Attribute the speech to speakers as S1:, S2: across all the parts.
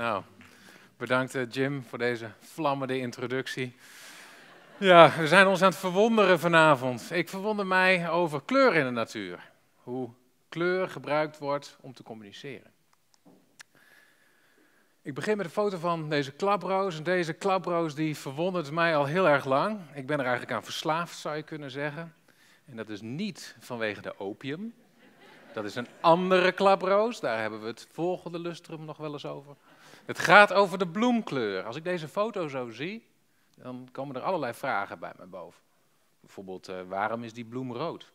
S1: Nou, bedankt eh, Jim voor deze vlammende introductie. Ja, we zijn ons aan het verwonderen vanavond. Ik verwonder mij over kleur in de natuur. Hoe kleur gebruikt wordt om te communiceren. Ik begin met een foto van deze klaproos. En deze klaproos die verwondert mij al heel erg lang. Ik ben er eigenlijk aan verslaafd, zou je kunnen zeggen. En dat is niet vanwege de opium. Dat is een andere klaproos. Daar hebben we het volgende lustrum nog wel eens over. Het gaat over de bloemkleur. Als ik deze foto zo zie, dan komen er allerlei vragen bij me boven. Bijvoorbeeld, uh, waarom is die bloem rood?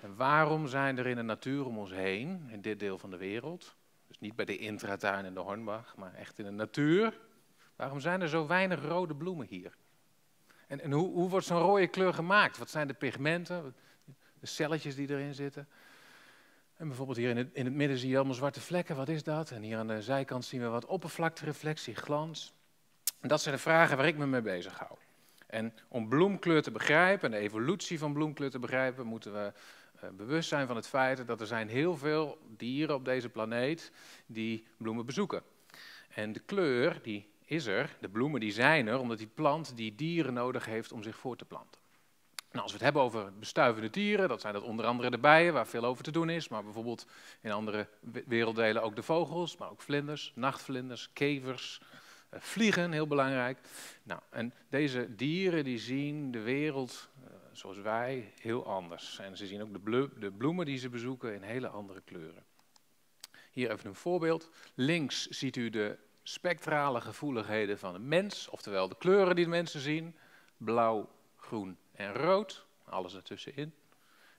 S1: En waarom zijn er in de natuur om ons heen, in dit deel van de wereld, dus niet bij de intratuin en de Hornbach, maar echt in de natuur, waarom zijn er zo weinig rode bloemen hier? En, en hoe, hoe wordt zo'n rode kleur gemaakt? Wat zijn de pigmenten, de celletjes die erin zitten? En bijvoorbeeld hier in het, in het midden zie je allemaal zwarte vlekken, wat is dat? En hier aan de zijkant zien we wat oppervlaktereflectie, glans. En dat zijn de vragen waar ik me mee bezig hou. En om bloemkleur te begrijpen en de evolutie van bloemkleur te begrijpen, moeten we uh, bewust zijn van het feit dat er zijn heel veel dieren op deze planeet die bloemen bezoeken. En de kleur, die is er, de bloemen die zijn er, omdat die plant die dieren nodig heeft om zich voor te planten. Nou, als we het hebben over bestuivende dieren, dat zijn dat onder andere de bijen, waar veel over te doen is, maar bijvoorbeeld in andere werelddelen ook de vogels, maar ook vlinders, nachtvlinders, kevers, eh, vliegen, heel belangrijk. Nou, en deze dieren die zien de wereld, uh, zoals wij, heel anders. En ze zien ook de, de bloemen die ze bezoeken in hele andere kleuren. Hier even een voorbeeld. Links ziet u de spectrale gevoeligheden van een mens, oftewel de kleuren die de mensen zien. Blauw, groen en rood, alles ertussenin.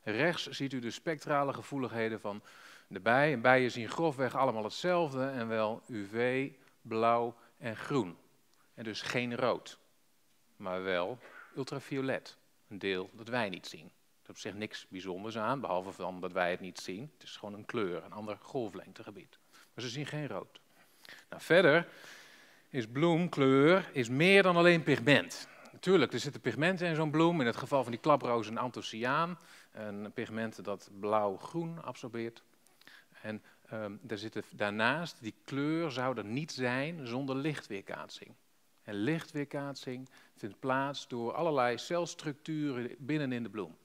S1: Rechts ziet u de spectrale gevoeligheden van de bij. En bijen zien grofweg allemaal hetzelfde en wel UV, blauw en groen. En dus geen rood, maar wel ultraviolet. Een deel dat wij niet zien. Er op zich niks bijzonders aan, behalve van dat wij het niet zien. Het is gewoon een kleur, een ander golflengtegebied. Maar ze zien geen rood. Nou, verder is bloemkleur is meer dan alleen pigment. Natuurlijk, er zitten pigmenten in zo'n bloem. In het geval van die klaproos een anthocyaan. Een pigment dat blauw-groen absorbeert. En um, er zitten daarnaast, die kleur zou er niet zijn zonder lichtweerkaatsing. En lichtweerkaatsing vindt plaats door allerlei celstructuren binnenin de bloem.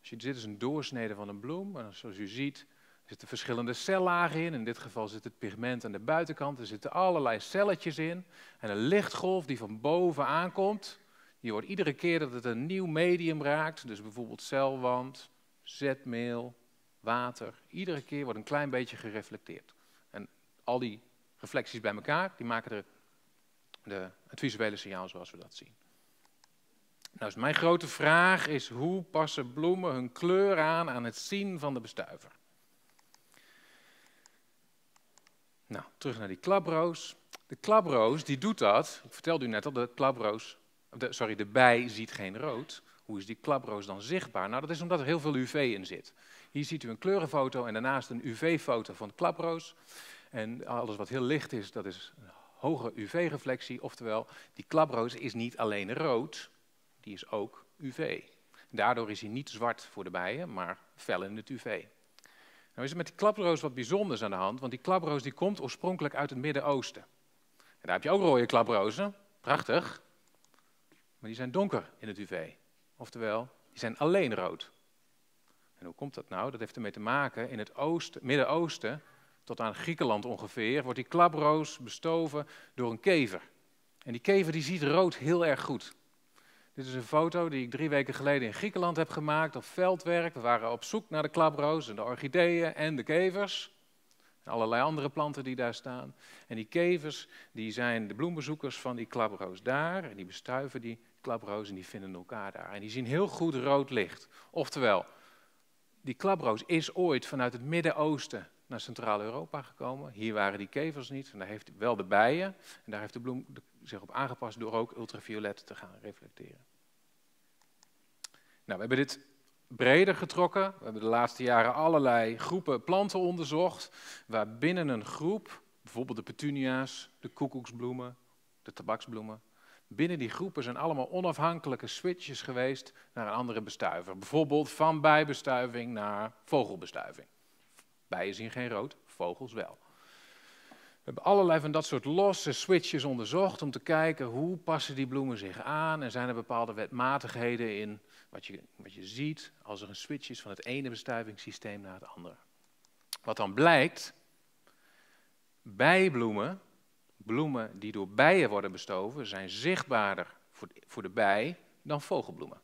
S1: Je, dit is een doorsnede van een bloem. En zoals u ziet zitten verschillende cellagen in. In dit geval zit het pigment aan de buitenkant. Er zitten allerlei celletjes in. En een lichtgolf die van boven aankomt, die wordt iedere keer dat het een nieuw medium raakt, dus bijvoorbeeld celwand, zetmeel, water, iedere keer wordt een klein beetje gereflecteerd. En al die reflecties bij elkaar, die maken de, de, het visuele signaal zoals we dat zien. Nou, dus mijn grote vraag is, hoe passen bloemen hun kleur aan aan het zien van de bestuiver? Nou, terug naar die klaproos. De klaproos, die doet dat, ik vertelde u net al, de klaproos, sorry, de bij ziet geen rood. Hoe is die klaproos dan zichtbaar? Nou, dat is omdat er heel veel UV in zit. Hier ziet u een kleurenfoto en daarnaast een UV-foto van de klaproos. En alles wat heel licht is, dat is een hoge UV-reflectie. Oftewel, die klaproos is niet alleen rood, die is ook UV. Daardoor is hij niet zwart voor de bijen, maar fel in het UV. Nou is er met die klaproos wat bijzonders aan de hand, want die klaproos die komt oorspronkelijk uit het Midden-Oosten. En daar heb je ook rode klaprozen, prachtig, maar die zijn donker in het UV. Oftewel, die zijn alleen rood. En hoe komt dat nou? Dat heeft ermee te maken, in het Midden-Oosten, tot aan Griekenland ongeveer, wordt die klaproos bestoven door een kever. En die kever die ziet rood heel erg goed. Dit is een foto die ik drie weken geleden in Griekenland heb gemaakt op veldwerk. We waren op zoek naar de klaproos en de orchideeën en de kevers. Allerlei andere planten die daar staan. En die kevers die zijn de bloembezoekers van die klaproos daar. En die bestuiven die klaproos en die vinden elkaar daar. En die zien heel goed rood licht. Oftewel, die klaproos is ooit vanuit het Midden-Oosten naar Centraal-Europa gekomen. Hier waren die kevers niet, en daar heeft wel de bijen. En daar heeft de bloem zich op aangepast door ook ultraviolet te gaan reflecteren. Nou, we hebben dit breder getrokken. We hebben de laatste jaren allerlei groepen planten onderzocht, waar binnen een groep, bijvoorbeeld de petunia's, de koekoeksbloemen, de tabaksbloemen, binnen die groepen zijn allemaal onafhankelijke switches geweest naar een andere bestuiver. Bijvoorbeeld van bijbestuiving naar vogelbestuiving. Bijen zien geen rood, vogels wel. We hebben allerlei van dat soort losse switches onderzocht om te kijken hoe passen die bloemen zich aan en zijn er bepaalde wetmatigheden in wat je, wat je ziet als er een switch is van het ene bestuivingssysteem naar het andere. Wat dan blijkt, bijbloemen, bloemen die door bijen worden bestoven, zijn zichtbaarder voor de, voor de bij dan vogelbloemen.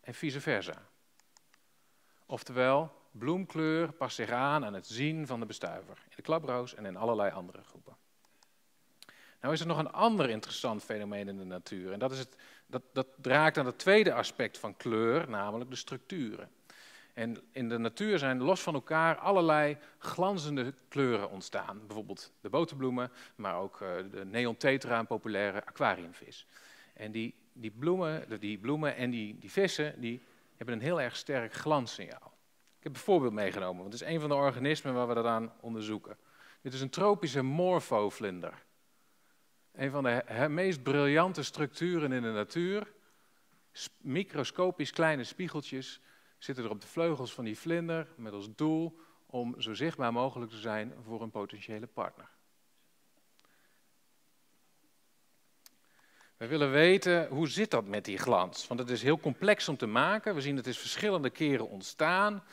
S1: En vice versa. Oftewel, bloemkleur past zich aan aan het zien van de bestuiver. In de klaproos en in allerlei andere groepen. Nou is er nog een ander interessant fenomeen in de natuur. En dat, is het, dat, dat raakt aan het tweede aspect van kleur, namelijk de structuren. En in de natuur zijn los van elkaar allerlei glanzende kleuren ontstaan. Bijvoorbeeld de boterbloemen, maar ook eh, de neon tetra, een populaire aquariumvis. En die, die, bloemen, die bloemen en die, die vissen die hebben een heel erg sterk glanssignaal. Ik heb een voorbeeld meegenomen, want het is een van de organismen waar we dat aan onderzoeken. Dit is een tropische morfovlinder. Een van de meest briljante structuren in de natuur. Microscopisch kleine spiegeltjes zitten er op de vleugels van die vlinder met als doel om zo zichtbaar mogelijk te zijn voor een potentiële partner. We willen weten hoe zit dat met die glans, want het is heel complex om te maken. We zien het is verschillende keren ontstaan.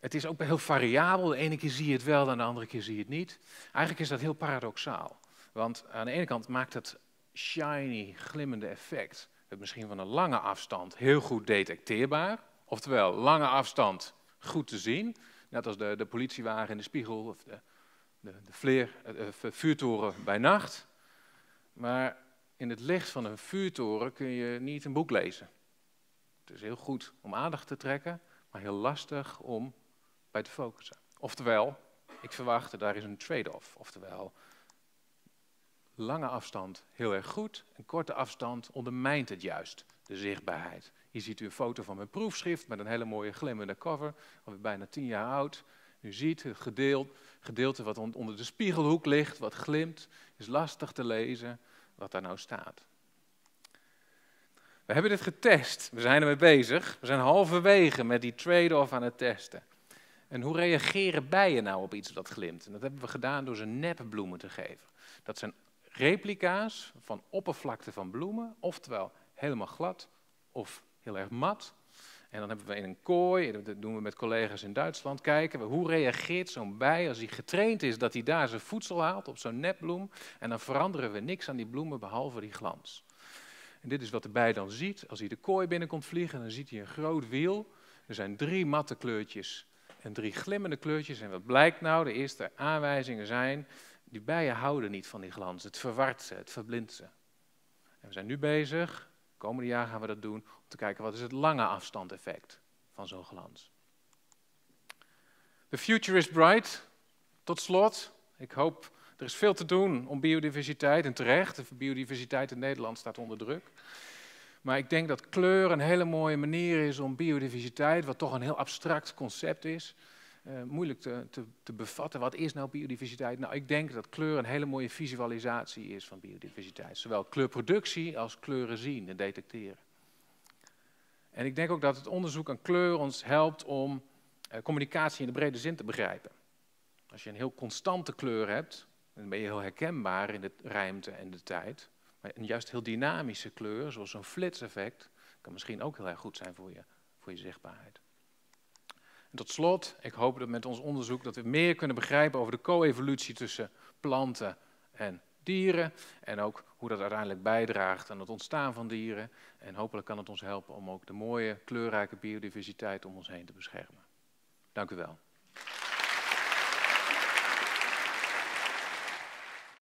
S1: Het is ook heel variabel. De ene keer zie je het wel, en de andere keer zie je het niet. Eigenlijk is dat heel paradoxaal. Want aan de ene kant maakt het shiny, glimmende effect het misschien van een lange afstand heel goed detecteerbaar. Oftewel, lange afstand goed te zien. Net als de, de politiewagen in de spiegel of de, de, de vleer, de vuurtoren bij nacht. Maar in het licht van een vuurtoren kun je niet een boek lezen. Het is heel goed om aandacht te trekken, maar heel lastig om bij te focussen. Oftewel, ik verwacht, daar is een trade-off. Oftewel, lange afstand heel erg goed en korte afstand ondermijnt het juist, de zichtbaarheid. Hier ziet u een foto van mijn proefschrift met een hele mooie glimmende cover, alweer bijna tien jaar oud. U ziet het gedeelte, gedeelte wat onder de spiegelhoek ligt, wat glimt, is lastig te lezen wat daar nou staat. We hebben dit getest, we zijn ermee bezig. We zijn halverwege met die trade-off aan het testen. En hoe reageren bijen nou op iets dat glimt? En dat hebben we gedaan door ze nepbloemen te geven. Dat zijn replica's van oppervlakte van bloemen, oftewel helemaal glad of heel erg mat. En dan hebben we in een kooi, dat doen we met collega's in Duitsland, kijken we hoe reageert zo'n bij als hij getraind is dat hij daar zijn voedsel haalt op zo'n nepbloem. En dan veranderen we niks aan die bloemen behalve die glans. En dit is wat de bij dan ziet. Als hij de kooi binnenkomt vliegen, dan ziet hij een groot wiel. Er zijn drie matte kleurtjes en drie glimmende kleurtjes. En wat blijkt nou? De eerste aanwijzingen zijn, die bijen houden niet van die glans. Het verwart ze, het verblindt ze. En we zijn nu bezig, komende jaar gaan we dat doen, om te kijken wat is het lange afstand effect van zo'n glans. The future is bright. Tot slot, ik hoop, er is veel te doen om biodiversiteit en terecht. De biodiversiteit in Nederland staat onder druk. Maar ik denk dat kleur een hele mooie manier is om biodiversiteit, wat toch een heel abstract concept is, uh, moeilijk te, te, te, bevatten. Wat is nou biodiversiteit? Nou, ik denk dat kleur een hele mooie visualisatie is van biodiversiteit. Zowel kleurproductie als kleuren zien en detecteren. En ik denk ook dat het onderzoek aan kleur ons helpt om uh, communicatie in de brede zin te begrijpen. Als je een heel constante kleur hebt, dan ben je heel herkenbaar in de ruimte en de tijd. Maar een juist heel dynamische kleur, zoals zo'n flitseffect, kan misschien ook heel erg goed zijn voor je, voor je zichtbaarheid. En tot slot, ik hoop dat met ons onderzoek dat we meer kunnen begrijpen over de co-evolutie tussen planten en dieren. En ook hoe dat uiteindelijk bijdraagt aan het ontstaan van dieren. En hopelijk kan het ons helpen om ook de mooie, kleurrijke biodiversiteit om ons heen te beschermen. Dank u wel.